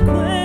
consequence.